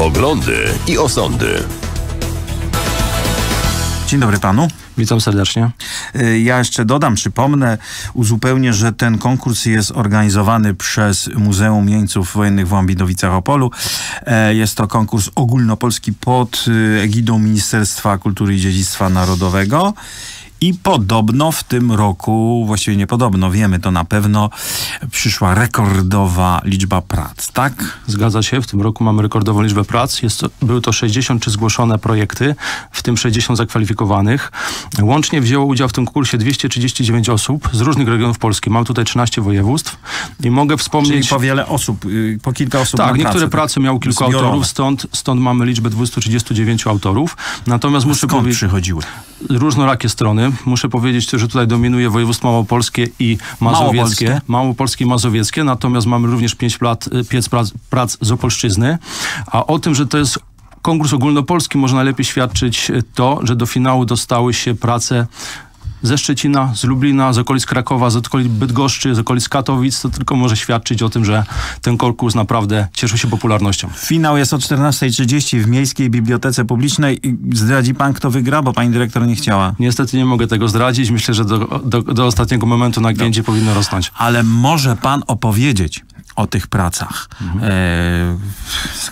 Poglądy i osądy. Dzień dobry panu. Witam serdecznie. Y, Ja jeszcze dodam, przypomnę, uzupełnię, że ten konkurs jest organizowany przez Muzeum Jeńców Wojennych w Łambinowicach Opolu. E, Jest to konkurs ogólnopolski pod y, egidą Ministerstwa Kultury i Dziedzictwa Narodowego. I podobno w tym roku, właściwie nie podobno, wiemy to na pewno, przyszła rekordowa liczba prac, tak? Zgadza się, w tym roku mamy rekordową liczbę prac. Jest były to 63 zgłoszone projekty, w tym 60 zakwalifikowanych. Łącznie wzięło udział w tym konkursie 239 osób z różnych regionów Polski. Mam tutaj 13 województw i mogę Czyli wspomnieć... po wiele osób, y, po kilka osób Tak, niektóre pracę, prace miały kilku zbiorowe. autorów, stąd, stąd mamy liczbę 239 autorów. Natomiast muszę powiedzieć... przychodziły? różnorakie strony. Muszę powiedzieć, że tutaj dominuje województwo małopolskie i mazowieckie. Małopolskie? Małopolskie i mazowieckie, natomiast mamy również pięć, plat, pięć prac, prac z Opolszczyzny. A o tym, że to jest konkurs ogólnopolski, może najlepiej świadczyć to, że do finału dostały się prace ze Szczecina, z Lublina, z okolic Krakowa, z okolic Bydgoszczy, z okolic Katowic, to tylko może świadczyć o tym, że ten konkurs naprawdę cieszył się popularnością. Finał jest o 14.30 w Miejskiej Bibliotece Publicznej. Zdradzi pan, kto wygra, bo pani dyrektor nie chciała. Niestety nie mogę tego zdradzić. Myślę, że do, do, do ostatniego momentu nagięcie powinno rosnąć. Ale może pan opowiedzieć o tych pracach, e,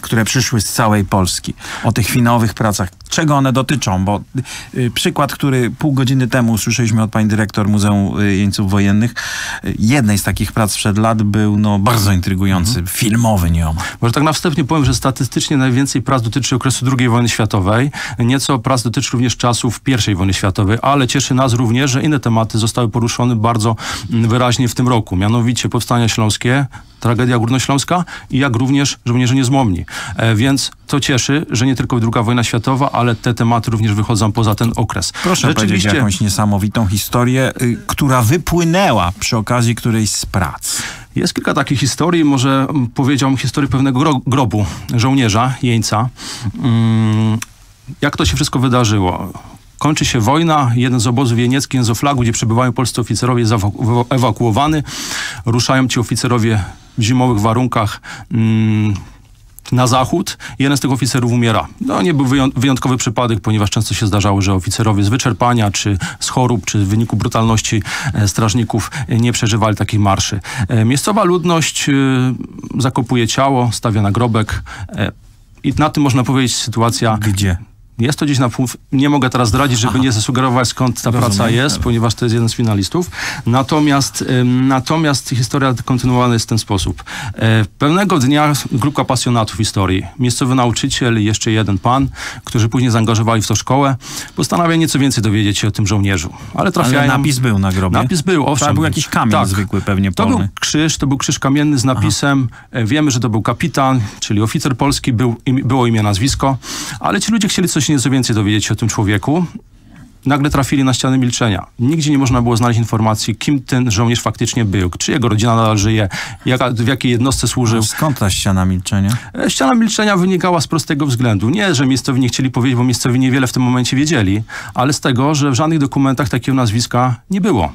które przyszły z całej Polski, o tych finałowych pracach. Czego one dotyczą? Bo y, przykład, który pół godziny temu usłyszeliśmy od pani dyrektor Muzeum Jeńców Wojennych, y, jednej z takich prac przed lat był no, bardzo intrygujący, filmowy nieomal. Może tak na wstępie powiem, że statystycznie najwięcej prac dotyczy okresu II wojny światowej. Nieco prac dotyczy również czasów I wojny światowej, ale cieszy nas również, że inne tematy zostały poruszone bardzo mm, wyraźnie w tym roku. Mianowicie Powstania Śląskie, tragedia górnośląska i jak również żołnierze niezłomni. E, więc to cieszy, że nie tylko II wojna światowa, ale te tematy również wychodzą poza ten okres. Proszę powiedzieć jakąś niesamowitą historię, y, która wypłynęła przy okazji którejś z prac. Jest kilka takich historii. Może mm, powiedziałbym historię pewnego gro grobu żołnierza, jeńca. Mm, jak to się wszystko wydarzyło? Kończy się wojna, jeden z obozów jenieckich, Jęzoflagu, gdzie przebywają polscy oficerowie, jest ewaku- ewakuowany. Ruszają ci oficerowie w zimowych warunkach mm, na zachód. Jeden z tych oficerów umiera. No nie był wyją- wyjątkowy przypadek, ponieważ często się zdarzało, że oficerowie z wyczerpania, czy z chorób, czy w wyniku brutalności e, strażników nie przeżywali takich marszy. E, miejscowa ludność e, zakopuje ciało, stawia nagrobek i na tym można powiedzieć sytuacja Gdzie? Jest to gdzieś na pół... Nie mogę teraz zdradzić, żeby nie zasugerować skąd ta Rozumiem. praca jest, ponieważ to jest jeden z finalistów. Natomiast, natomiast historia kontynuowana jest w ten sposób. E, pewnego dnia grupka pasjonatów historii, miejscowy nauczyciel i jeszcze jeden pan, którzy później zaangażowali w to szkołę, postanawia nieco więcej dowiedzieć się o tym żołnierzu. Ale trafiają... Ale napis był na grobie. Napis był, owszem. To był jakiś kamień Tak. zwykły pewnie To polny. był krzyż, to był krzyż kamienny z napisem. E, Wiemy, że to był kapitan, czyli oficer polski, był, im, było imię, nazwisko, ale ci ludzie chcieli coś nieco więcej dowiedzieć się o tym człowieku. Nagle trafili na ścianę milczenia. Nigdzie nie można było znaleźć informacji, kim ten żołnierz faktycznie był, czy jego rodzina nadal żyje, jaka, w jakiej jednostce służył. Skąd ta ściana milczenia? E, Ściana milczenia wynikała z prostego względu. Nie, że miejscowi nie chcieli powiedzieć, bo miejscowi niewiele w tym momencie wiedzieli, ale z tego, że w żadnych dokumentach takiego nazwiska nie było.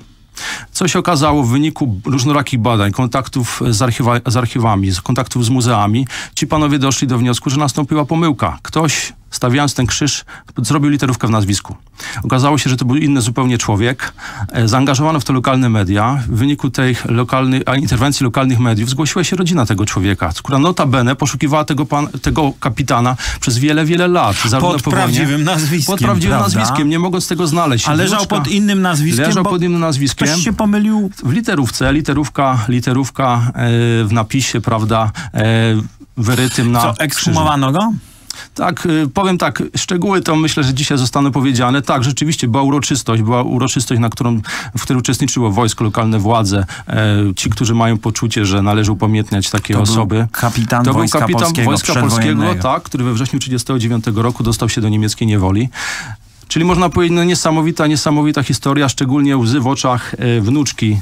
Co się okazało w wyniku różnorakich badań, kontaktów z, archiwa, z archiwami, kontaktów z muzeami, ci panowie doszli do wniosku, że nastąpiła pomyłka. Ktoś, stawiając ten krzyż, zrobił literówkę w nazwisku. Okazało się, że to był inny zupełnie człowiek. E, Zaangażowano w to lokalne media. W wyniku tej lokalnej, interwencji lokalnych mediów zgłosiła się rodzina tego człowieka, która notabene poszukiwała tego, pan, tego kapitana przez wiele, wiele lat. zarówno Pod prawdziwym nazwiskiem, Pod prawdziwym prawda? nazwiskiem, nie mogąc tego znaleźć. A leżał Wnuczka pod innym nazwiskiem? Leżał pod innym nazwiskiem. Ktoś się pomylił. W literówce, literówka, literówka e, w napisie, prawda, e, wyrytym na Co, ekshumowano go? Tak, y, powiem tak, szczegóły to myślę, że dzisiaj zostaną powiedziane. Tak, rzeczywiście była uroczystość, była uroczystość, na którą, w której uczestniczyło wojsko, lokalne władze, e, ci, którzy mają poczucie, że należy upamiętniać takie To był osoby. kapitan to był Wojska kapitan Polskiego Wojska Polskiego, tak, który we wrześniu 1939 roku dostał się do niemieckiej niewoli. Czyli można powiedzieć, no niesamowita, niesamowita historia, szczególnie łzy w oczach e, wnuczki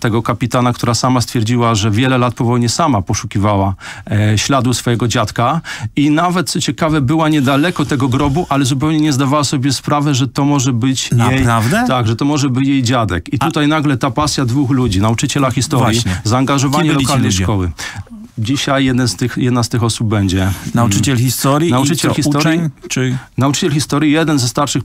tego kapitana, która sama stwierdziła, że wiele lat po wojnie sama poszukiwała e, śladu swojego dziadka i nawet, co ciekawe, była niedaleko tego grobu, ale zupełnie nie zdawała sobie sprawy, że to może być Naprawdę? jej... Tak, że to może być jej dziadek. I tutaj nagle ta pasja dwóch ludzi, nauczyciela historii, Właśnie. zaangażowanie lokalnej szkoły. dzisiaj jeden z tych, jedna z tych osób będzie. Nauczyciel historii Nauczyciel historii. uczeń, czy... Nauczyciel historii, jeden ze starszych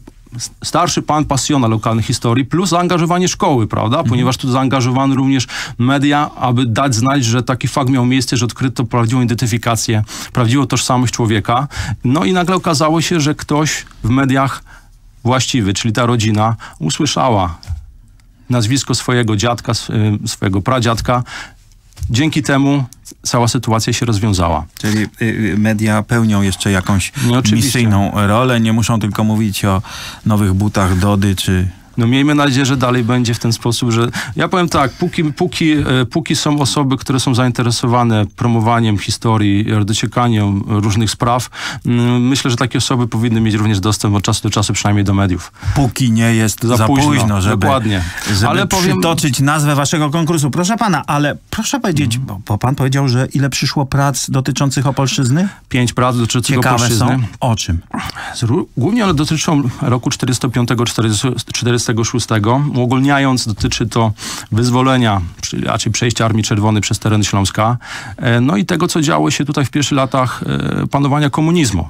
starszy pan pasjona lokalnej historii, plus zaangażowanie szkoły, prawda? Mhm. Ponieważ tu zaangażowano również media, aby dać znać, że taki fakt miał miejsce, że odkryto prawdziwą identyfikację, prawdziwą tożsamość człowieka. No i nagle okazało się, że ktoś w mediach właściwy, czyli ta rodzina, usłyszała nazwisko swojego dziadka, y, swojego pradziadka. Dzięki temu cała sytuacja się rozwiązała. Czyli y, y, media pełnią jeszcze jakąś No, misyjną rolę, nie muszą tylko mówić o nowych butach Dody, czy... No miejmy nadzieję, że dalej będzie w ten sposób, że ja powiem tak, póki, póki, e, póki są osoby, które są zainteresowane promowaniem historii, dociekaniem różnych spraw, myślę, że takie osoby powinny mieć również dostęp od czasu do czasu przynajmniej do mediów. Póki nie jest za, Za późno, późno, żeby, dokładnie. żeby Ale powiem- przytoczyć nazwę waszego konkursu. Proszę pana, ale proszę powiedzieć, Mhm. bo, bo pan powiedział, że ile przyszło prac dotyczących Opolszczyzny? Pięć prac dotyczących Ciekawe Opolszczyzny. są. O czym? Głównie one dotyczą roku 45-46. Uogólniając, dotyczy to wyzwolenia, raczej przejścia Armii Czerwonej przez teren Śląska. E, No i tego, co działo się tutaj w pierwszych latach e, panowania komunizmu.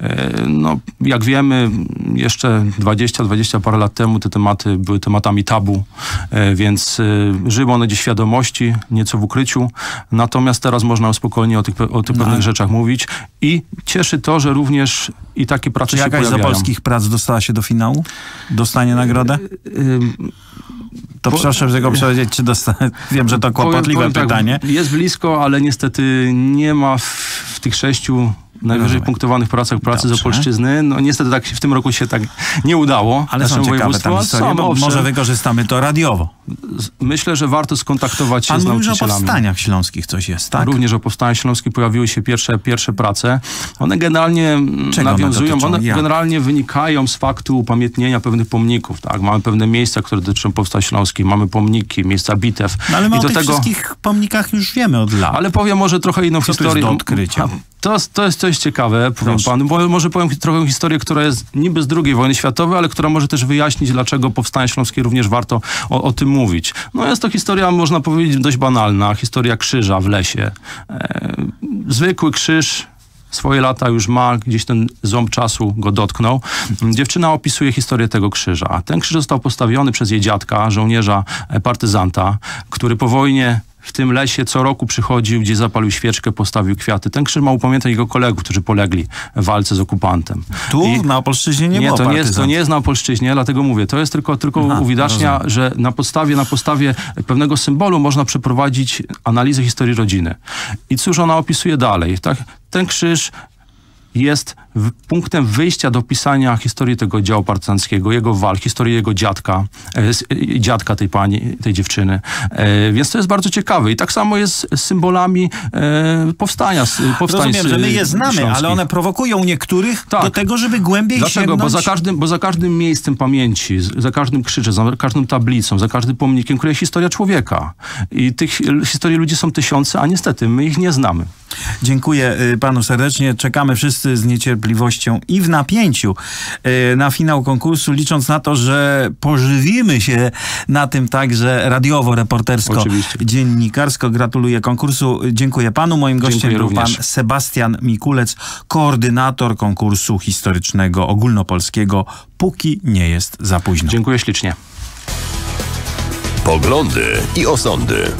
E, No, jak wiemy, jeszcze 20-20 parę lat temu te tematy były tematami tabu, e, więc e, żyły one gdzieś świadomości, nieco w ukryciu. Natomiast teraz można spokojnie o tych, o tych No. pewnych rzeczach mówić i cieszy to, że również i takie prace Czy się jakaś z opolskich prac dostała się do finału? Dostanie nagrodę? To po- proszę tego powiedzieć, czy dostanie. Wiem, że to kłopotliwe powiem- powiem tak, pytanie. jest blisko, ale niestety nie ma w, w tych sześciu najwyżej Rozumiem. punktowanych pracach pracy Dobrze. z Opolszczyzny. No niestety tak w tym roku się tak nie udało. Ale są naszemu ciekawe tam historie, są, bo może wykorzystamy to radiowo. Myślę, że warto skontaktować się Pan z mówił, że o nauczycielami. powstaniach śląskich coś jest, tak? Również o powstaniu śląskim pojawiły się pierwsze, pierwsze prace. One generalnie mm, Czego one nawiązują, one Jak? generalnie wynikają z faktu upamiętnienia pewnych pomników. Tak? Mamy pewne miejsca, które dotyczą powstania śląskiej, mamy pomniki, miejsca bitew. No ale my I o do tych tego, wszystkich pomnikach już wiemy od lat. Ale powiem może trochę inną Co jest historię. do odkrycia? To, to, jest, jest ciekawe, powiem Proszę. panu, bo może powiem trochę historię, która jest niby z II wojny światowej, ale która może też wyjaśnić, dlaczego powstanie śląskie również warto o, o tym mówić. No jest to historia, można powiedzieć, dość banalna. Historia krzyża w lesie. E, zwykły krzyż, swoje lata już ma, gdzieś ten ząb czasu go dotknął. Dziewczyna opisuje historię tego krzyża. Ten krzyż został postawiony przez jej dziadka, żołnierza e, partyzanta, który po wojnie w tym lesie co roku przychodził, gdzie zapalił świeczkę, postawił kwiaty. Ten krzyż ma upamiętać jego kolegów, którzy polegli w walce z okupantem. Tu I- na Opolszczyźnie nie, nie, było to nie, jest, to nie jest na polszczyźnie, dlatego mówię, to jest tylko, tylko Aha, uwidacznia, rozumiem. że na podstawie, na podstawie pewnego symbolu można przeprowadzić analizę historii rodziny. I cóż ona opisuje dalej? Tak, ten krzyż jest punktem wyjścia do pisania historii tego działu partyzanckiego, jego walk, historii jego dziadka, e, e, dziadka tej pani, tej dziewczyny. E, więc to jest bardzo ciekawe. I tak samo jest z symbolami e, powstania. s- powstań Rozumiem, s- że my je znamy, ale śląskich. one prowokują niektórych Tak. do tego, żeby głębiej Dlaczego? Bo sięgnąć... za, każdym, bo za każdym miejscem pamięci, z- za każdym krzyżem, za każdą tablicą, za każdym pomnikiem kryje historia człowieka. I tych historii ludzi są tysiące, a niestety my ich nie znamy. Dziękuję y, panu serdecznie. Czekamy wszyscy z niecierpliwością i w napięciu y, na finał konkursu, licząc na to, że pożywimy się na tym także radiowo, reportersko, Oczywiście. dziennikarsko. Gratuluję konkursu. Dziękuję panu. Moim gościem Dziękuję był również. pan Sebastian Mikulec, koordynator konkursu historycznego ogólnopolskiego Póki nie jest za późno. Dziękuję ślicznie. Poglądy i osądy.